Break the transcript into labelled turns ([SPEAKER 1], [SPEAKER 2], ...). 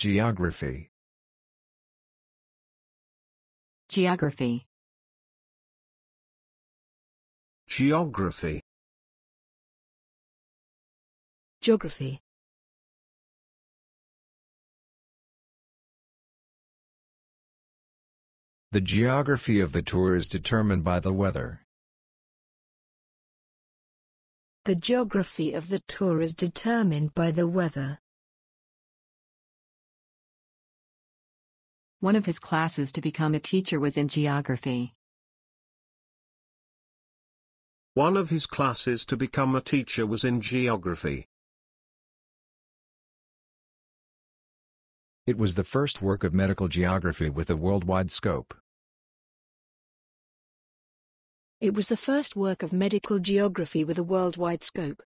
[SPEAKER 1] Geography.
[SPEAKER 2] Geography.
[SPEAKER 3] Geography.
[SPEAKER 4] Geography.
[SPEAKER 1] The geography of the tour is determined by the weather.
[SPEAKER 4] The geography of the tour is determined by the weather.
[SPEAKER 2] One of his classes to become a teacher was in geography.
[SPEAKER 3] One of his classes to become a teacher was in geography.
[SPEAKER 1] It was the first work of medical geography with a worldwide scope.
[SPEAKER 4] It was the first work of medical geography with a worldwide scope.